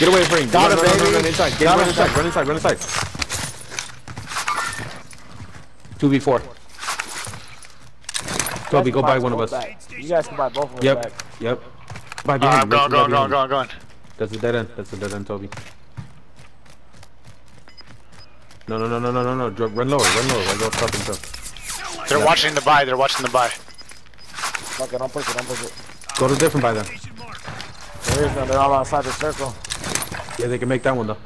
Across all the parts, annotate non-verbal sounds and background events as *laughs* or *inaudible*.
Get away from him. Got run, him, run, run, baby. run inside. Get run inside. Run inside. Run inside. Two v four. Toby, go buy one of us. You guys can buy both of them Yep. back. Yep. Buy Uh, behind. I'm Run going, to going, the going, going, going. That's a dead end. That's a dead end, Toby. No, no, no, no, no, no, no. Run lower. Run lower. Why go fucking stuff? They're watching the buy. They're watching the buy. Fuck it, don't push it, don't push it. Go to different buy then. There is none, they're all outside the circle. Yeah, they can make that one though.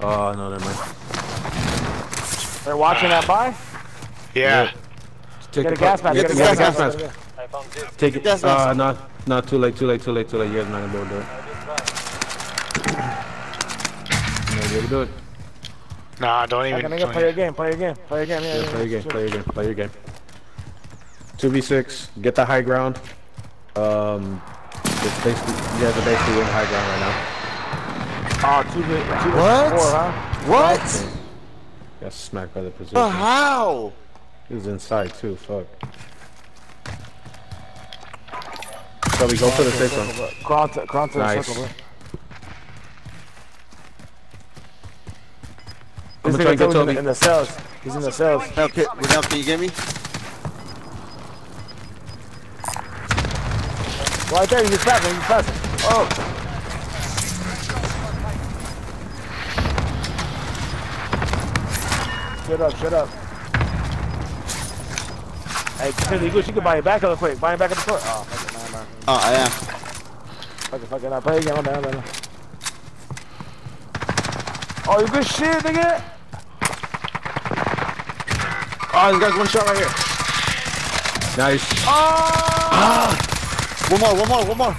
Oh no, never mind. They're watching that buy? Yeah. Take Get a the gas mask, Get get a the gas gas mask. Take it. Gas Uh, mask. no, no, too late, too late, too late, too late. You guys are not gonna be able to do it. You're not gonna be able to do it. Nah, don't Like, even. nigga, don't play your game, play your game, play your game, yeah, Yeah, yeah, play your game, sure. play your game, play your game. Two v six. Get the high ground. Um, it's basically you guys are basically in high ground right now. Oh, two, two, two, What? four, huh? What? Got smacked by the position. Uh, how? He was inside too. Fuck. So we go for the safe zone. Crawl to, crawl to Nice. the circle, bro. I'm This gonna try nigga and get in, Toby. the- in the cells. He's in the cells. Now, can, now, can you get me? Right there, he's passing, he's passing. Oh. Shut up, shut up. Hey, Chili, you good? You can buy it back real quick. Buy it back at the court. Oh, fuck it, nah, nah. Oh, I am. Fuck it, fuck it. Nah, play again. Hold on, hold on. Oh, you good shit, nigga? Oh, this guy's one shot right here. Nice. Ah! One more, one more, one more.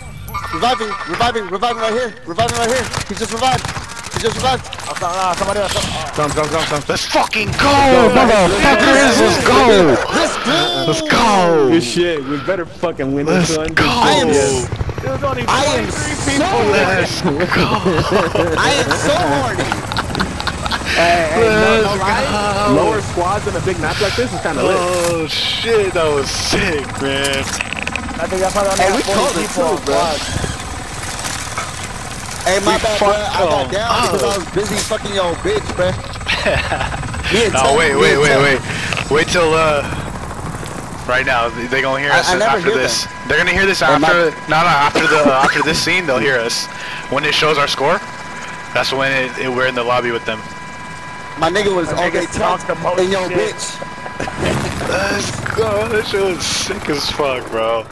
Reviving, reviving, reviving right here. Reviving right here. He just revived. He just revived. Oh, some- nah, somebody else. Oh, Come, come, come, come. Let's fucking go, motherfuckers! Let's go! Let's go. Let's go! Good shit. We better fucking win Let's this one. I am, Yes. I am so. Let's go! I am so horny. Hey, hey, no, no. Lower squads in a big map like this is kind of lit. Oh shit, that was sick, man. I think I probably only Hey, we 40 called it too, bro. Squad. Hey, my We bad, bro. I got them down because I was busy fucking your bitch, bro. *laughs* Me No, Tech- wait, wait, wait, wait. Wait till, uh... Right now, they they gonna hear I- us I never after hear this. They're gonna hear this Oh, my- after... No, no, after the after this scene, they'll hear us. When it shows our score, that's when it, it, we're in the lobby with them. My nigga was My all nigga day talks tech the most and your shit. bitch. Let's go. That shit was sick as fuck, bro.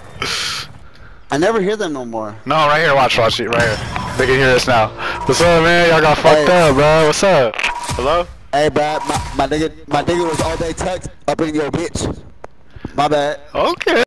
I never hear them no more. No, right here, watch, watch it, right here. They can hear us now. What's up, man? Y'all got fucked Hey. up, bro. What's up? Hello? Hey, bro, my, my nigga, my nigga was all day tech up in your bitch. My bad. Okay.